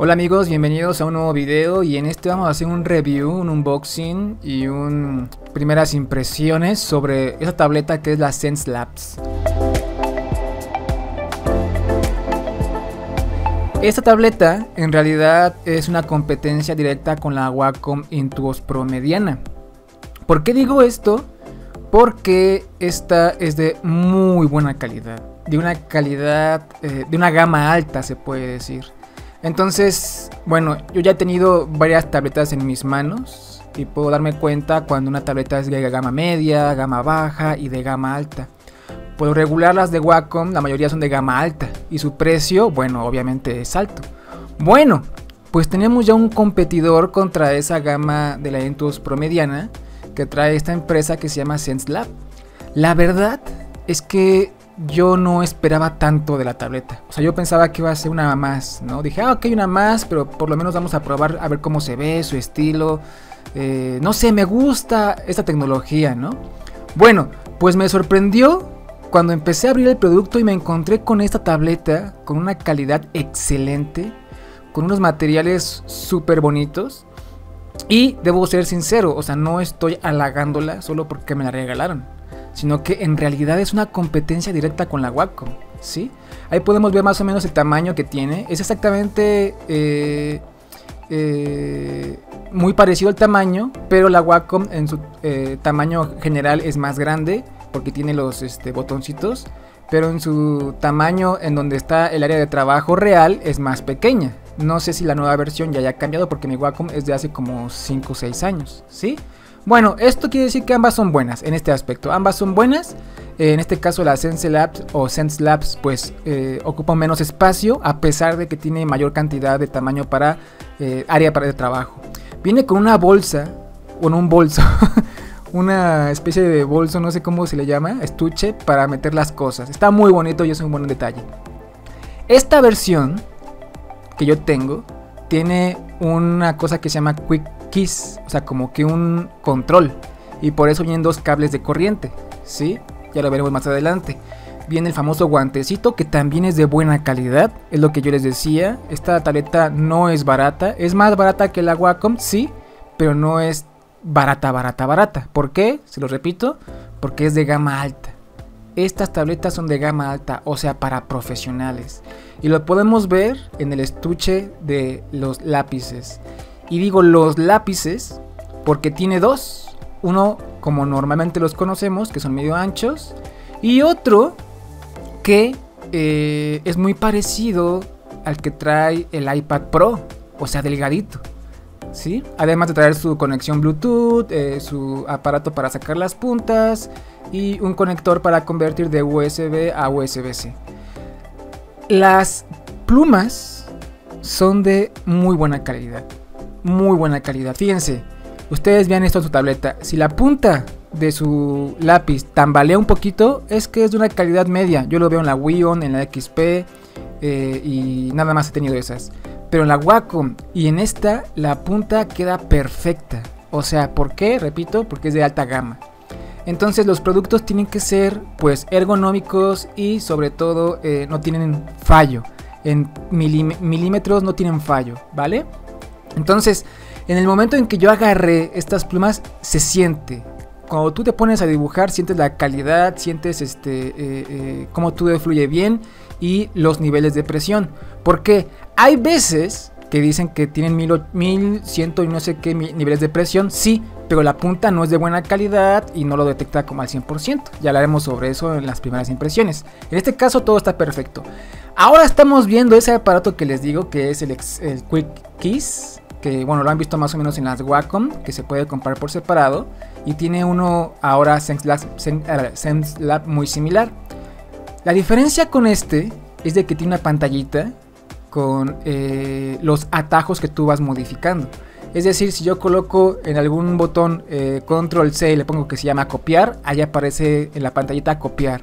Hola amigos, bienvenidos a un nuevo video y en este vamos a hacer un review, un unboxing y un primeras impresiones sobre esta tableta que es la Sense Labs. Esta tableta en realidad es una competencia directa con la Wacom Intuos Pro Mediana. ¿Por qué digo esto? Porque esta es de muy buena calidad, de una calidad, eh, de una gama alta se puede decir. Entonces, bueno, yo ya he tenido varias tabletas en mis manos y puedo darme cuenta cuando una tableta es de gama media, gama baja y de gama alta. Puedo regular las de Wacom, la mayoría son de gama alta y su precio, bueno, obviamente es alto. Bueno, pues tenemos ya un competidor contra esa gama de la Intuos Pro mediana que trae esta empresa que se llama SenseLab. La verdad es que yo no esperaba tanto de la tableta. O sea, yo pensaba que iba a ser una más, ¿no? Dije, ah, ok, una más, pero por lo menos vamos a probar a ver cómo se ve, su estilo. Eh, no sé, me gusta esta tecnología, ¿no? Bueno, pues me sorprendió cuando empecé a abrir el producto y me encontré con esta tableta con una calidad excelente, con unos materiales súper bonitos. Y debo ser sincero, o sea, no estoy halagándola solo porque me la regalaron sino que en realidad es una competencia directa con la Wacom, ¿sí? Ahí podemos ver más o menos el tamaño que tiene. Es exactamente eh, eh, muy parecido al tamaño, pero la Wacom en su eh, tamaño general es más grande porque tiene los este, botoncitos, pero en su tamaño en donde está el área de trabajo real es más pequeña. No sé si la nueva versión ya haya cambiado porque mi Wacom es de hace como 5 o 6 años, ¿sí? Bueno, esto quiere decir que ambas son buenas en este aspecto. Ambas son buenas. Eh, en este caso la Sense Labs o Sense Labs pues eh, ocupa menos espacio a pesar de que tiene mayor cantidad de tamaño para eh, área para el trabajo. Viene con una bolsa, o un bolso, una especie de bolso, no sé cómo se le llama, estuche para meter las cosas. Está muy bonito y es un buen detalle. Esta versión que yo tengo tiene una cosa que se llama Quick Keys, o sea, como que un control. Y por eso vienen dos cables de corriente, ¿sí? Ya lo veremos más adelante. Viene el famoso guantecito que también es de buena calidad, es lo que yo les decía. Esta tableta no es barata, es más barata que la Wacom, sí, pero no es barata, barata, barata. ¿Por qué? Se lo repito, porque es de gama alta. Estas tabletas son de gama alta, o sea, para profesionales. Y lo podemos ver en el estuche de los lápices. Y digo los lápices porque tiene dos. Uno como normalmente los conocemos, que son medio anchos. Y otro que eh, es muy parecido al que trae el iPad Pro. O sea, delgadito. ¿Sí? Además de traer su conexión Bluetooth, eh, su aparato para sacar las puntas y un conector para convertir de USB a USB-C. Las plumas son de muy buena calidad muy buena calidad. Fíjense, ustedes vean esto en su tableta. Si la punta de su lápiz tambalea un poquito, es que es de una calidad media. Yo lo veo en la Wion, en la XP eh, y nada más he tenido esas. Pero en la Wacom y en esta, la punta queda perfecta. O sea, ¿por qué? Repito, porque es de alta gama. Entonces los productos tienen que ser pues ergonómicos y sobre todo eh, no tienen fallo. En milímetros no tienen fallo, ¿vale? Entonces, en el momento en que yo agarré estas plumas, se siente. Cuando tú te pones a dibujar, sientes la calidad, sientes este, eh, eh, cómo todo fluye bien y los niveles de presión. Porque hay veces que dicen que tienen 1100 y no sé qué niveles de presión, sí, pero la punta no es de buena calidad y no lo detecta como al 100%. Ya hablaremos sobre eso en las primeras impresiones. En este caso todo está perfecto. Ahora estamos viendo ese aparato que les digo que es el, Quick Keys que bueno, lo han visto más o menos en las Wacom, que se puede comprar por separado. Y tiene uno ahora SenseLab, SenseLab muy similar. La diferencia con este es de que tiene una pantallita con eh, los atajos que tú vas modificando. Es decir, si yo coloco en algún botón eh, control C y le pongo que se llama copiar, ahí aparece en la pantallita copiar.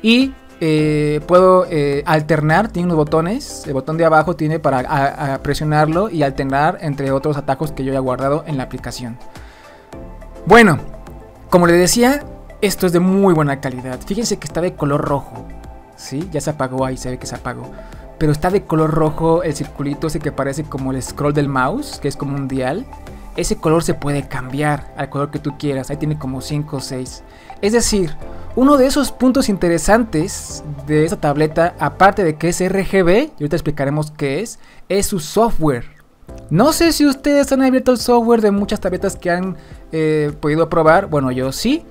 Y eh, puedo eh, alternar, tiene unos botones, el botón de abajo tiene para presionarlo y alternar entre otros atajos que yo haya guardado en la aplicación. Bueno, como le decía, esto es de muy buena calidad. Fíjense que está de color rojo, ¿sí? Ya se apagó ahí, se ve que se apagó. pero está de color rojo el circulito ese que parece como el scroll del mouse, que es como un dial. Ese color se puede cambiar al color que tú quieras, ahí tiene como 5 o 6. Es decir, uno de esos puntos interesantes de esta tableta, aparte de que es RGB, y ahorita explicaremos qué es, es su software. No sé si ustedes han abierto el software de muchas tabletas que han eh, podido probar, bueno yo sí,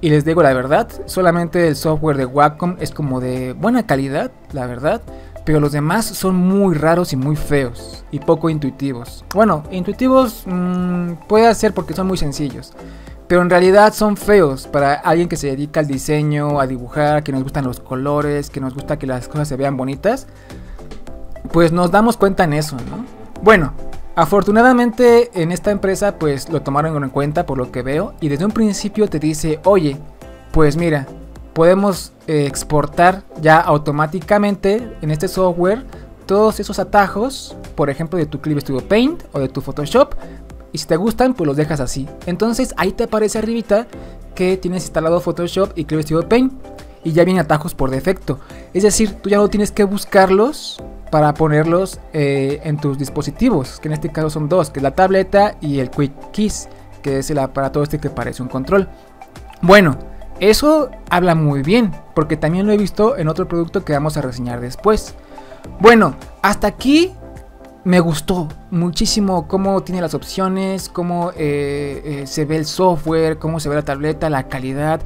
y les digo la verdad, solamente el software de Wacom es como de buena calidad, la verdad. Pero los demás son muy raros y muy feos. Y poco intuitivos. Bueno, intuitivos mmm, puede ser porque son muy sencillos. Pero en realidad son feos para alguien que se dedica al diseño, a dibujar, que nos gustan los colores, que nos gusta que las cosas se vean bonitas. Pues nos damos cuenta en eso, ¿no? Bueno, Afortunadamente en esta empresa pues lo tomaron en cuenta por lo que veo y desde un principio te dice, oye, pues mira, podemos eh, exportar ya automáticamente en este software todos esos atajos, por ejemplo de tu Clip Studio Paint o de tu Photoshop, y si te gustan pues los dejas así. Entonces ahí te aparece arribita que tienes instalado Photoshop y Clip Studio Paint y ya vienen atajos por defecto. Es decir, tú ya no tienes que buscarlos para ponerlos eh, en tus dispositivos, que en este caso son dos, que es la tableta y el Quick Keys, que es el aparato este que parece un control. Bueno, eso habla muy bien, porque también lo he visto en otro producto que vamos a reseñar después. Bueno, hasta aquí me gustó muchísimo cómo tiene las opciones, cómo eh, eh, se ve el software, cómo se ve la tableta, la calidad.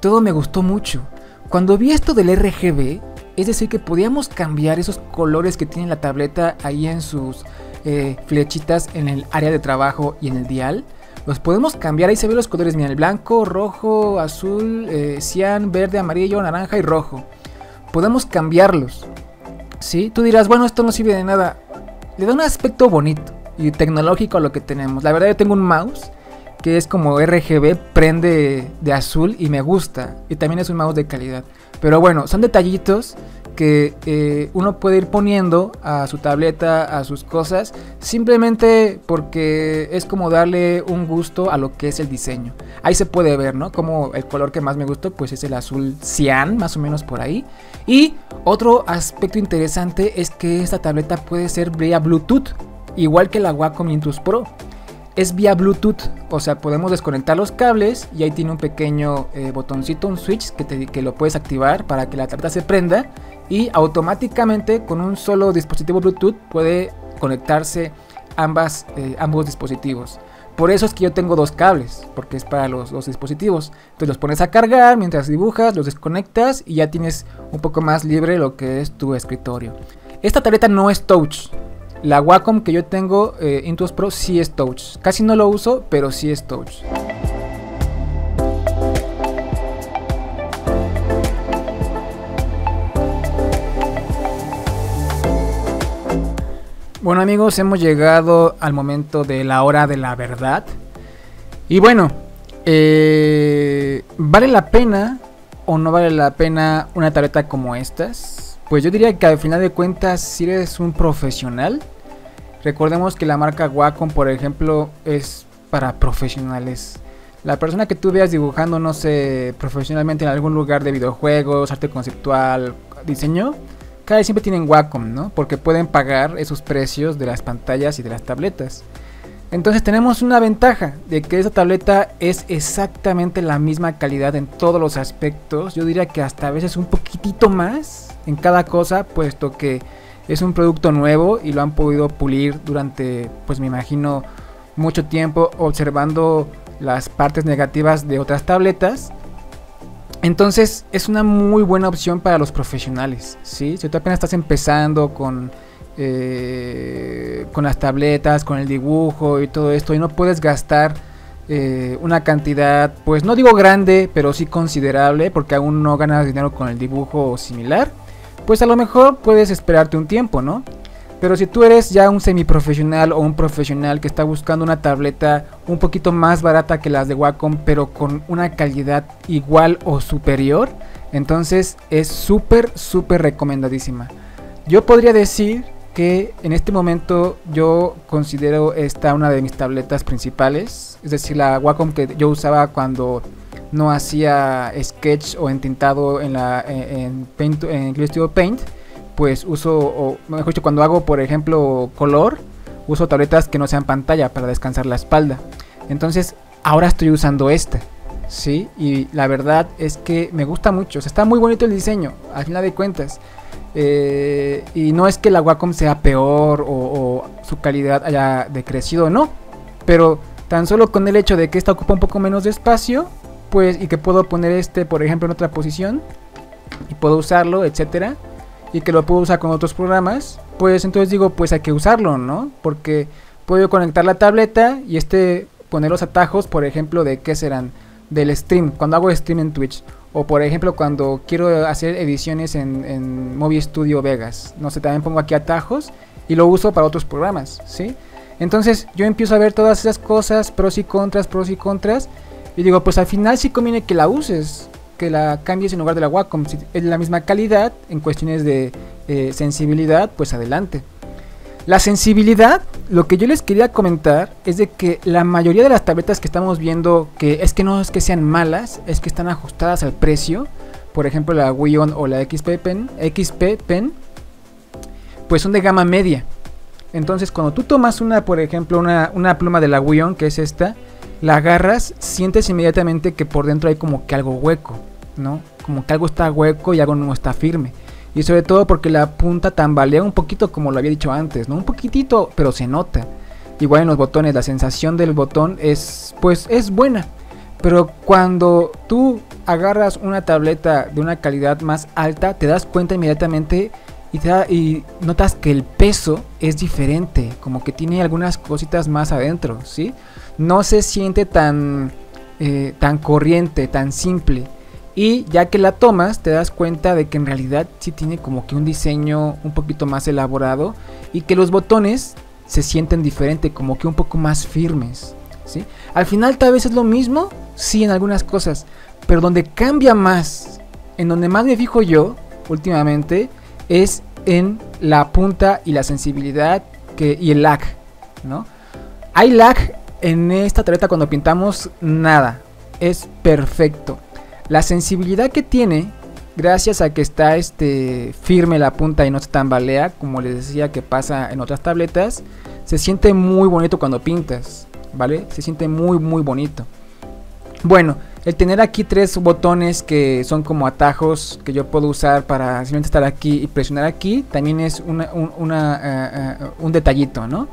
Todo me gustó mucho. Cuando vi esto del RGB, es decir, que podíamos cambiar esos colores que tiene la tableta ahí en sus eh, flechitas en el área de trabajo y en el dial. Los podemos cambiar, ahí se ven los colores, mira, el blanco, rojo, azul, cian, verde, amarillo, naranja y rojo. Podemos cambiarlos. ¿Sí? Tú dirás, bueno, esto no sirve de nada. Le da un aspecto bonito y tecnológico a lo que tenemos. La verdad yo tengo un mouse que es como RGB, prende de azul y me gusta. Y también es un mouse de calidad. Pero bueno, son detallitos que eh, uno puede ir poniendo a su tableta, a sus cosas, simplemente porque es como darle un gusto a lo que es el diseño. Ahí se puede ver, ¿no? Como el color que más me gustó, pues es el azul cian, más o menos por ahí. Y otro aspecto interesante es que esta tableta puede ser vía Bluetooth, igual que la Wacom Intus Pro es vía Bluetooth, o sea, podemos desconectar los cables y ahí tiene un pequeño eh, botoncito, un switch que, que, lo puedes activar para que la tableta se prenda y automáticamente con un solo dispositivo Bluetooth puede conectarse ambas, eh, ambos dispositivos. Por eso es que yo tengo dos cables, porque es para los dos dispositivos. Entonces los pones a cargar mientras dibujas, los desconectas y ya tienes un poco más libre lo que es tu escritorio. Esta tableta no es touch, la Wacom que yo tengo, eh, Intuos Pro, sí es touch. Casi no lo uso, pero sí es touch. Bueno amigos, hemos llegado al momento de la hora de la verdad. Y bueno, eh, ¿vale la pena o no vale la pena una tableta como estas? Pues yo diría que al final de cuentas, si eres un profesional, recordemos que la marca Wacom, por ejemplo, es para profesionales. La persona que tú veas dibujando, no sé, profesionalmente en algún lugar de videojuegos, arte conceptual, diseño, cada vez siempre tienen Wacom, ¿no? Porque pueden pagar esos precios de las pantallas y de las tabletas. Entonces tenemos una ventaja de que esa tableta es exactamente la misma calidad en todos los aspectos. Yo diría que hasta a veces un poquitito más en cada cosa, puesto que es un producto nuevo y lo han podido pulir durante, pues me imagino, mucho tiempo observando las partes negativas de otras tabletas. Entonces es una muy buena opción para los profesionales, ¿sí? Si tú apenas estás empezando con, eh, con las tabletas, con el dibujo y todo esto y no puedes gastar eh, una cantidad, pues no digo grande, pero sí considerable, porque aún no ganas dinero con el dibujo similar pues a lo mejor puedes esperarte un tiempo, ¿no? Pero si tú eres ya un semiprofesional o un profesional que está buscando una tableta un poquito más barata que las de Wacom, pero con una calidad igual o superior, entonces es súper, súper recomendadísima. Yo podría decir que en este momento yo considero esta una de mis tabletas principales, es decir, la Wacom que yo usaba cuando no hacía sketch o entintado en la en Paint en Studio Paint, pues uso, o mejor cuando hago, por ejemplo, color, uso tabletas que no sean pantalla para descansar la espalda. Entonces, ahora estoy usando esta. ¿sí? Y la verdad es que me gusta mucho. O está muy bonito el diseño, al final de cuentas. Eh, y no es que la Wacom sea peor o, su calidad haya decrecido, no. Pero tan solo con el hecho de que esta ocupa un poco menos de espacio, pues, y que puedo poner este, por ejemplo, en otra posición, y puedo usarlo, etcétera, y que lo puedo usar con otros programas, pues entonces digo, pues hay que usarlo, ¿no? Porque puedo conectar la tableta y este poner los atajos, por ejemplo, de qué serán del stream, cuando hago stream en Twitch. O por ejemplo cuando quiero hacer ediciones en, en Movie Studio Vegas. No sé, también pongo aquí atajos y lo uso para otros programas, ¿sí? Entonces yo empiezo a ver todas esas cosas, pros y contras, pros y contras. Y digo, pues al final sí conviene que la uses, que la cambies en lugar de la Wacom. Si es la misma calidad en cuestiones de eh, sensibilidad, pues adelante. La sensibilidad, lo que yo les quería comentar es de que la mayoría de las tabletas que estamos viendo, que es que no es que sean malas, es que están ajustadas al precio. Por ejemplo, la Wion o la XP Pen, XP Pen, pues son de gama media. Entonces, cuando tú tomas una, por ejemplo, una, una pluma de la Wion, que es esta, la agarras, sientes inmediatamente que por dentro hay como que algo hueco, ¿no? Como que algo está hueco y algo no está firme. Y sobre todo porque la punta tambalea un poquito como lo había dicho antes, ¿no? Un poquitito, pero se nota. Igual en los botones, la sensación del botón es, pues, es buena. Pero cuando tú agarras una tableta de una calidad más alta, te das cuenta inmediatamente y, te y notas que el peso es diferente, como que tiene algunas cositas más adentro, ¿sí? No se siente tan, eh, tan corriente, tan simple. Y ya que la tomas, te das cuenta de que en realidad sí tiene como que un diseño un poquito más elaborado y que los botones se sienten diferente, como que un poco más firmes. ¿sí? Al final tal vez es lo mismo, sí, en algunas cosas, pero donde cambia más, en donde más me fijo yo últimamente, es en la punta y la sensibilidad que, y el lag. ¿no? Hay lag en esta tableta cuando pintamos, nada, es perfecto. La sensibilidad que tiene, gracias a que está este, firme la punta y no se tambalea, como les decía que pasa en otras tabletas, se siente muy bonito cuando pintas, ¿vale? Se siente muy, muy bonito. Bueno, el tener aquí tres botones que son como atajos que yo puedo usar para simplemente estar aquí y presionar aquí, también es un, eh, eh, un detallito, ¿no?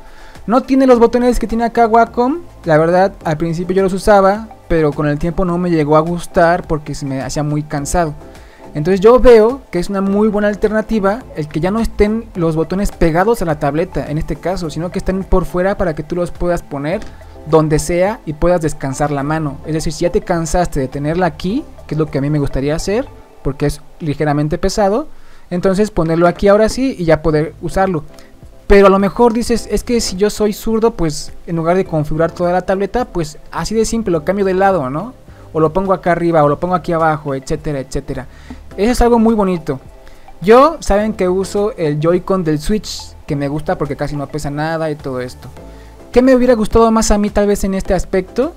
No tiene los botones que tiene acá Wacom, la verdad al principio yo los usaba, pero con el tiempo no me llegó a gustar porque se me hacía muy cansado. Entonces yo veo que es una muy buena alternativa el que ya no estén los botones pegados a la tableta en este caso, sino que estén por fuera para que tú los puedas poner donde sea y puedas descansar la mano. Es decir, si ya te cansaste de tenerla aquí, que es lo que a mí me gustaría hacer, porque es ligeramente pesado, entonces ponerlo aquí ahora sí y ya poder usarlo. Pero a lo mejor dices, es que si yo soy zurdo, pues en lugar de configurar toda la tableta, pues así de simple, lo cambio de lado, ¿no? O lo pongo acá arriba, o lo pongo aquí abajo, etcétera, etcétera. Eso es algo muy bonito. Yo, saben que uso el Joy-Con del Switch, que me gusta porque casi no pesa nada y todo esto. ¿Qué me hubiera gustado más a mí tal vez en este aspecto?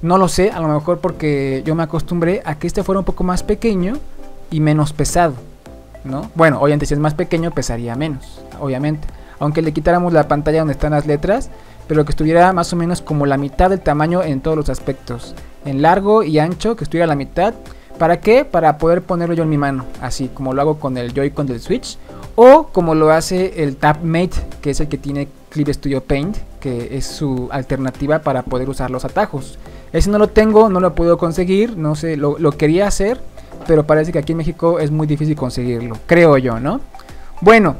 No lo sé, a lo mejor porque yo me acostumbré a que este fuera un poco más pequeño y menos pesado, ¿no? Bueno, obviamente si es más pequeño pesaría menos, obviamente aunque le quitáramos la pantalla donde están las letras, pero que estuviera más o menos como la mitad del tamaño en todos los aspectos, en largo y ancho, que estuviera la mitad. ¿Para qué? Para poder ponerlo yo en mi mano, así como lo hago con el Joy-Con del Switch, o como lo hace el TapMate, que es el que tiene Clip Studio Paint, que es su alternativa para poder usar los atajos. Ese no lo tengo, no lo puedo conseguir, no sé, lo, quería hacer, pero parece que aquí en México es muy difícil conseguirlo, creo yo, ¿no? Bueno,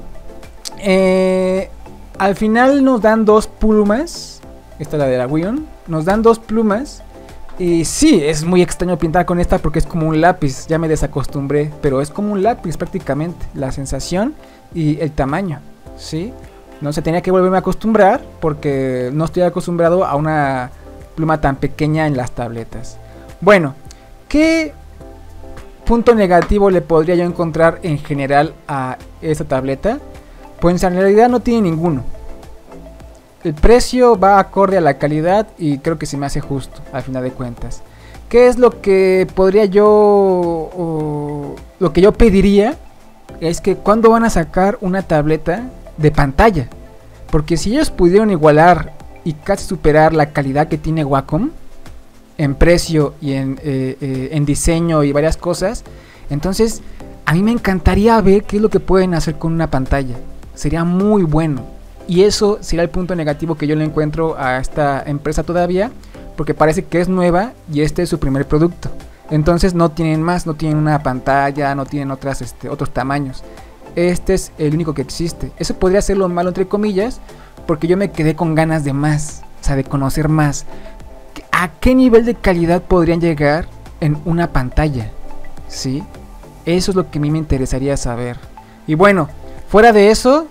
eh, al final nos dan dos plumas. Esta es la de la Wion. Nos dan dos plumas. Y sí, es muy extraño pintar con esta porque es como un lápiz. Ya me desacostumbré. Pero es como un lápiz prácticamente. La sensación y el tamaño. ¿Sí? No se tenía que volverme a acostumbrar porque no estoy acostumbrado a una pluma tan pequeña en las tabletas. Bueno, ¿qué punto negativo le podría yo encontrar en general a esta tableta? Pues en realidad no tiene ninguno. El precio va acorde a la calidad y creo que se me hace justo al final de cuentas. ¿Qué es lo que podría yo... lo que yo pediría? es que cuando van a sacar una tableta de pantalla. Porque si ellos pudieron igualar y casi superar la calidad que tiene Wacom en precio y en, eh, eh, en diseño y varias cosas, entonces a mí me encantaría ver qué es lo que pueden hacer con una pantalla. Sería muy bueno. Y eso sería el punto negativo que yo le encuentro a esta empresa todavía, porque parece que es nueva y este es su primer producto. Entonces no tienen más, no tienen una pantalla, no tienen otras, este, otros tamaños. Este es el único que existe. Eso podría ser lo malo entre comillas, porque yo me quedé con ganas de más, o sea, de conocer más. ¿A qué nivel de calidad podrían llegar en una pantalla? ¿Sí? Eso es lo que a mí me interesaría saber. Y bueno, fuera de eso,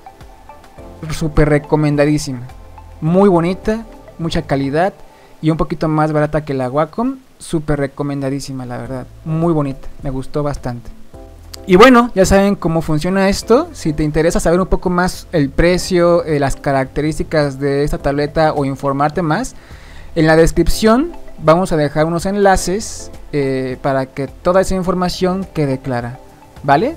súper recomendadísima. Muy bonita, mucha calidad y un poquito más barata que la Wacom. Súper recomendadísima, la verdad. Muy bonita, me gustó bastante. Y bueno, ya saben cómo funciona esto. Si te interesa saber un poco más el precio, eh, las características de esta tableta o informarte más, en la descripción vamos a dejar unos enlaces eh, para que toda esa información quede clara. ¿Vale?